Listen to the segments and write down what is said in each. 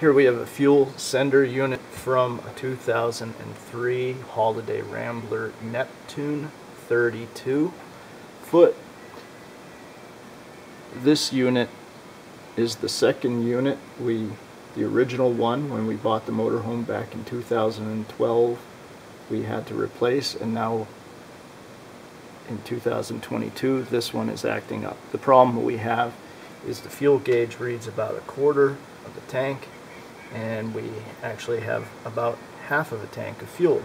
Here we have a fuel sender unit from a 2003 Holiday Rambler Neptune 32 foot. This unit is the second unit. We, the original one, when we bought the motorhome back in 2012, we had to replace, and now in 2022, this one is acting up. The problem we have is the fuel gauge reads about a quarter of the tank, and we actually have about half of a tank of fuel.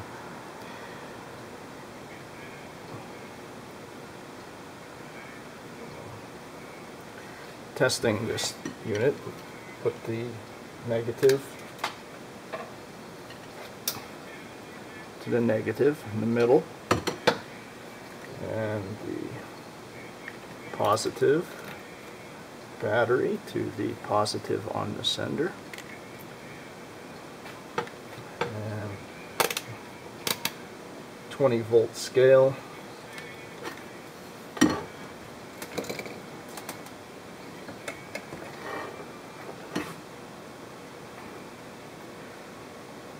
Testing this unit, put the negative to the negative in the middle and the positive battery to the positive on the sender. 20 volt scale.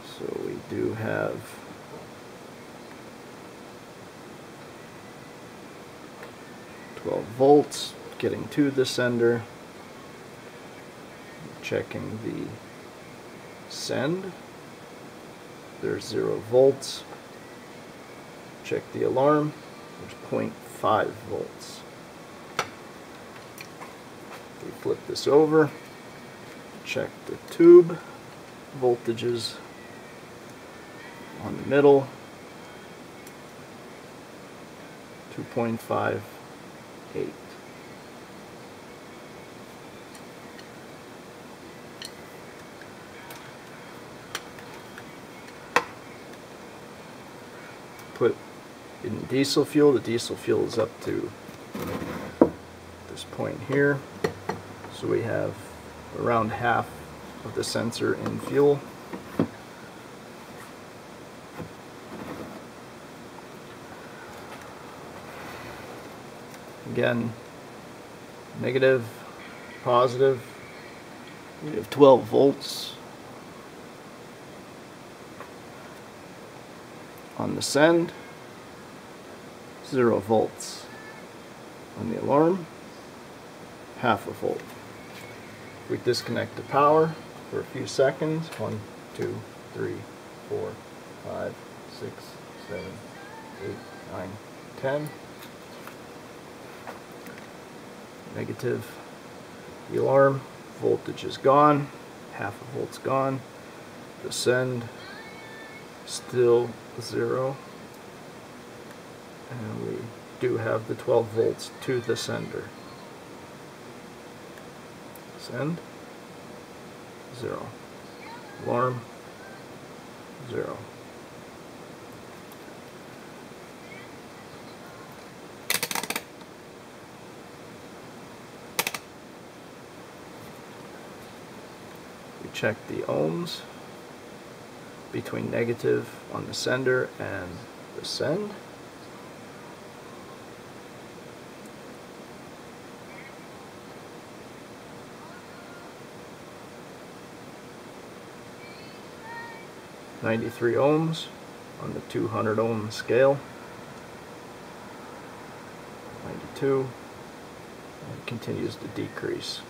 So we do have twelve volts getting to the sender. Checking the send. There's zero volts. Check the alarm. There's 0.5 volts. We flip this over. Check the tube voltages on the middle. 2.58. Put in diesel fuel, the diesel fuel is up to this point here. So we have around half of the sensor in fuel. Again, negative, positive. We have 12 volts on the send, zero volts on the alarm, half a volt. We disconnect the power for a few seconds. One, two, three, four, five, six, seven, eight, nine, ten. Negative. The alarm voltage is gone. Half a volt's gone. The send still zero. And we do have the 12 volts to the sender. Send. Zero. Alarm. Zero. We check the ohms between negative on the sender and the send. Ninety-three ohms on the two hundred ohm scale. Ninety-two and continues to decrease.